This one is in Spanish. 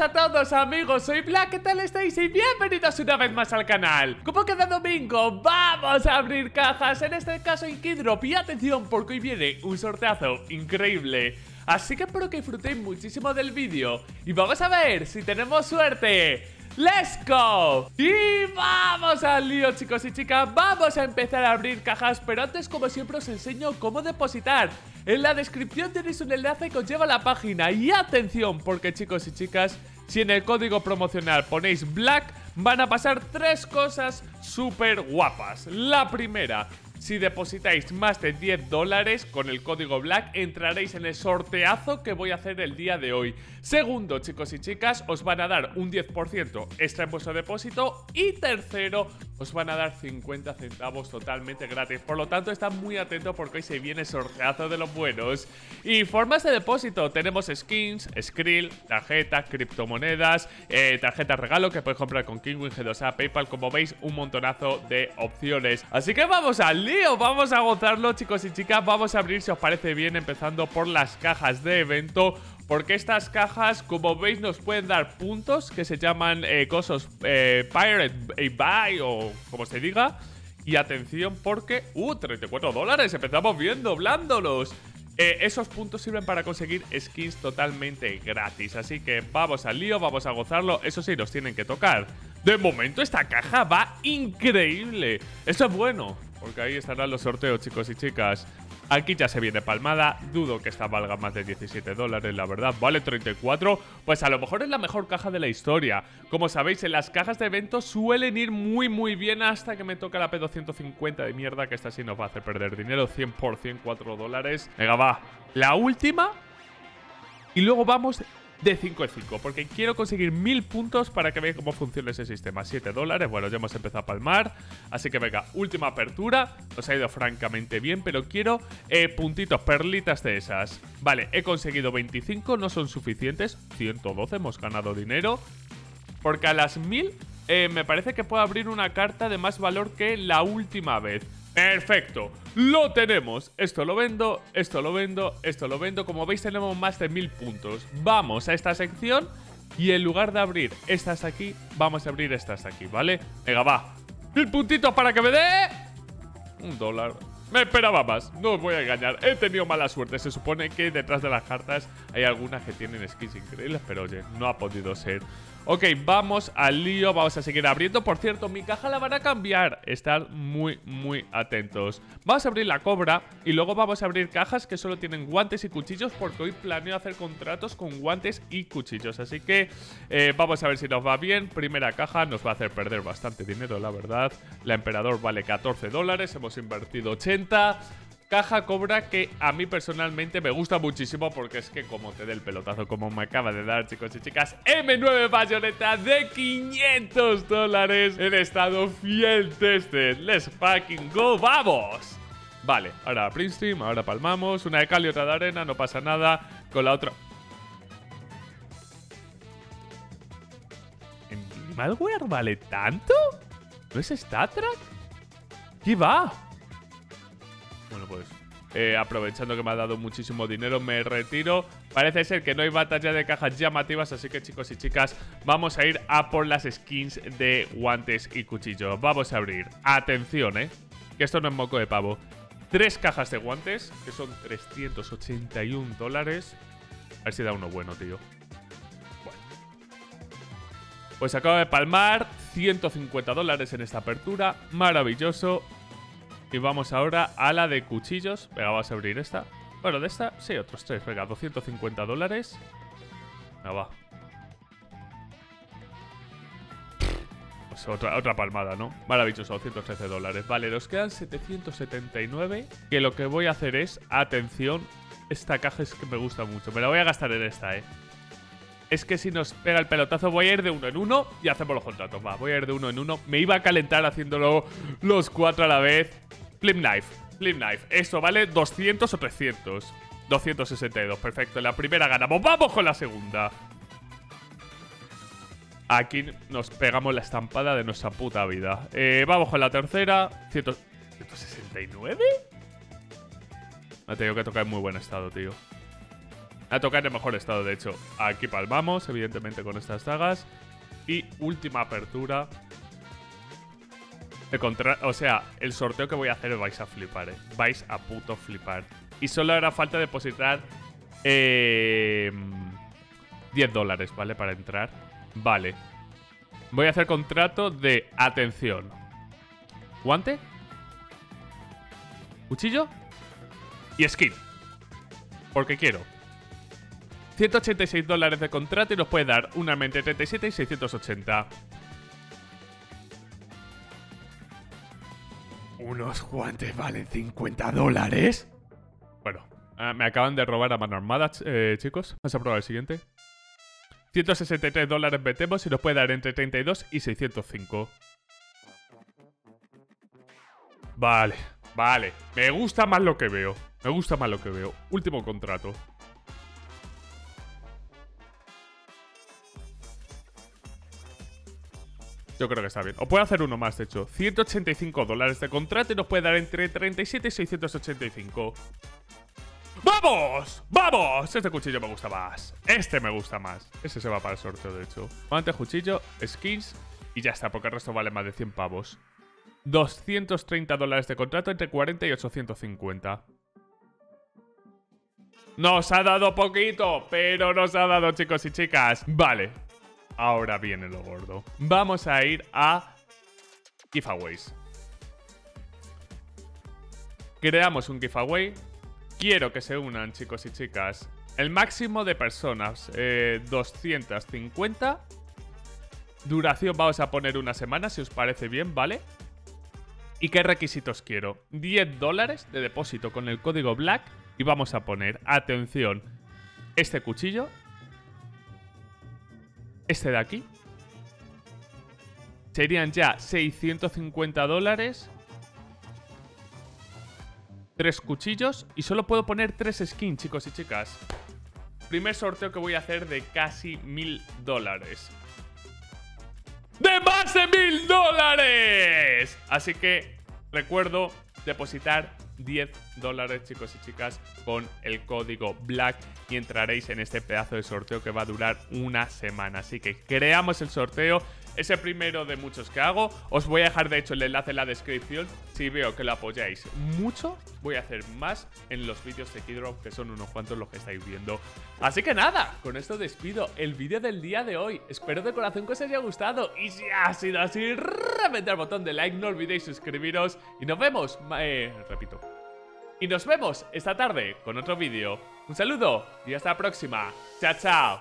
a todos amigos, soy Black, ¿qué tal estáis? Y bienvenidos una vez más al canal. Como cada domingo, vamos a abrir cajas, en este caso en Kidrop Y atención, porque hoy viene un sorteazo increíble Así que espero que disfrutéis muchísimo del vídeo Y vamos a ver si tenemos suerte ¡Let's go! Y vamos al lío chicos y chicas Vamos a empezar a abrir cajas Pero antes como siempre os enseño cómo depositar en la descripción tenéis un enlace que os lleva a la página. Y atención, porque chicos y chicas, si en el código promocional ponéis Black, van a pasar tres cosas súper guapas. La primera, si depositáis más de 10 dólares con el código BLACK, entraréis en el sorteazo que voy a hacer el día de hoy. Segundo, chicos y chicas, os van a dar un 10% extra en vuestro depósito. Y tercero, os van a dar 50 centavos totalmente gratis. Por lo tanto, estad muy atentos porque hoy se viene sorteazo de los buenos. Y formas de depósito, tenemos skins, Skrill, tarjetas, criptomonedas, eh, tarjetas regalo que podéis comprar con Kingwin, G2A, PayPal, como veis, un montonazo de opciones. Así que vamos al Vamos a gozarlo, chicos y chicas. Vamos a abrir, si os parece bien, empezando por las cajas de evento. Porque estas cajas, como veis, nos pueden dar puntos que se llaman eh, cosas eh, Pirate Buy o como se diga. Y atención porque... ¡Uh! 34 dólares. Empezamos bien doblándolos. Eh, esos puntos sirven para conseguir skins totalmente gratis. Así que vamos al lío, vamos a gozarlo. Eso sí, nos tienen que tocar. De momento esta caja va increíble. Eso es bueno. Porque ahí estarán los sorteos, chicos y chicas. Aquí ya se viene palmada. Dudo que esta valga más de 17 dólares, la verdad. Vale 34. Pues a lo mejor es la mejor caja de la historia. Como sabéis, en las cajas de eventos suelen ir muy, muy bien hasta que me toca la P250 de mierda. Que esta sí nos va a hacer perder dinero. 100%, 4 dólares. Venga, va. La última. Y luego vamos de 5 en 5, porque quiero conseguir 1000 puntos para que veáis cómo funciona ese sistema. 7 dólares, bueno, ya hemos empezado a palmar, así que venga, última apertura, nos ha ido francamente bien, pero quiero eh, puntitos, perlitas de esas. Vale, he conseguido 25, no son suficientes, 112, hemos ganado dinero, porque a las 1000 eh, me parece que puedo abrir una carta de más valor que la última vez. Perfecto, lo tenemos. Esto lo vendo, esto lo vendo, esto lo vendo. Como veis tenemos más de mil puntos. Vamos a esta sección y en lugar de abrir estas aquí, vamos a abrir estas aquí, ¿vale? Venga, va. Mil puntitos para que me dé... Un dólar. Me esperaba más, no os voy a engañar. He tenido mala suerte. Se supone que detrás de las cartas hay algunas que tienen skins increíbles, pero oye, no ha podido ser. Ok, vamos al lío, vamos a seguir abriendo. Por cierto, mi caja la van a cambiar. Estar muy, muy atentos. Vamos a abrir la cobra y luego vamos a abrir cajas que solo tienen guantes y cuchillos Porque hoy planeo hacer contratos con guantes y cuchillos. Así que eh, vamos a ver si nos va bien. Primera caja nos va a hacer perder bastante dinero, la verdad. La Emperador vale 14 dólares, hemos invertido 80 caja cobra que a mí personalmente me gusta muchísimo porque es que como te dé el pelotazo como me acaba de dar chicos y chicas M9 bayoneta de 500 dólares en estado fiel tested let's fucking go ¡vamos! Vale, ahora Prince ahora palmamos una de cal y otra de arena, no pasa nada con la otra ¿En Malware vale tanto? ¿No es StatTrack? ¿Qué va? Bueno, pues eh, aprovechando que me ha dado muchísimo dinero, me retiro. Parece ser que no hay batalla de cajas llamativas, así que chicos y chicas, vamos a ir a por las skins de guantes y cuchillos. Vamos a abrir. Atención, ¿eh? Que esto no es moco de pavo. Tres cajas de guantes, que son 381 dólares. A ver si da uno bueno, tío. Bueno. Pues acabo de palmar 150 dólares en esta apertura. Maravilloso. Y vamos ahora a la de cuchillos. Venga, vamos a abrir esta. Bueno, de esta, sí, otros tres. Venga, 250 dólares. Venga, va. Pues otra, otra palmada, ¿no? Maravilloso, 213 dólares. Vale, nos quedan 779. Que lo que voy a hacer es, atención, esta caja es que me gusta mucho. Me la voy a gastar en esta, ¿eh? Es que si nos pega el pelotazo voy a ir de uno en uno y hacemos los contratos. Va, voy a ir de uno en uno. Me iba a calentar haciéndolo los cuatro a la vez. Flip Knife, Flip Knife. Esto vale 200 o 300. 262, perfecto. La primera ganamos. ¡Vamos con la segunda! Aquí nos pegamos la estampada de nuestra puta vida. Eh, vamos con la tercera. ¿169? Me ha tenido que tocar en muy buen estado, tío. A tocar en mejor estado, de hecho. Aquí palmamos, evidentemente, con estas dagas. Y última apertura. El contra o sea, el sorteo que voy a hacer vais a flipar, ¿eh? Vais a puto flipar. Y solo hará falta depositar eh, 10 dólares, ¿vale? Para entrar. Vale. Voy a hacer contrato de atención. Guante. Cuchillo. Y skin. Porque quiero. 186 dólares de contrato y nos puede dar una mente 37 y 680. ¿Unos guantes valen 50 dólares? Bueno, ah, me acaban de robar a mano armada, eh, chicos. Vamos a probar el siguiente. 163 dólares metemos y nos puede dar entre 32 y 605. Vale, vale. Me gusta más lo que veo. Me gusta más lo que veo. Último contrato. Yo creo que está bien. O puede hacer uno más, de hecho. 185 dólares de contrato y nos puede dar entre 37 y 685. ¡Vamos! ¡Vamos! Este cuchillo me gusta más. Este me gusta más. Ese se va para el sorteo, de hecho. Guante, cuchillo, skins y ya está, porque el resto vale más de 100 pavos. 230 dólares de contrato entre 40 y 850. Nos ha dado poquito, pero nos ha dado, chicos y chicas. Vale, Ahora viene lo gordo. Vamos a ir a giveaways. Creamos un giveaway. Quiero que se unan, chicos y chicas. El máximo de personas, 250. Eh, Duración vamos a poner una semana, si os parece bien, ¿vale? ¿Y qué requisitos quiero? 10 dólares de depósito con el código BLACK. Y vamos a poner, atención, este cuchillo este de aquí. Serían ya 650 dólares. Tres cuchillos. Y solo puedo poner tres skins, chicos y chicas. Primer sorteo que voy a hacer de casi mil dólares. ¡De más de mil dólares! Así que recuerdo depositar 10 dólares, chicos y chicas, con el código BLACK y entraréis en este pedazo de sorteo que va a durar una semana. Así que creamos el sorteo. Ese primero de muchos que hago. Os voy a dejar de hecho el enlace en la descripción. Si veo que lo apoyáis mucho, voy a hacer más en los vídeos de Kidrop, que son unos cuantos los que estáis viendo. Así que nada, con esto despido el vídeo del día de hoy. Espero de corazón que os haya gustado. Y si ha sido así, reventar el botón de like, no olvidéis suscribiros. Y nos vemos, eh, repito. Y nos vemos esta tarde con otro vídeo. Un saludo y hasta la próxima. Chao, chao.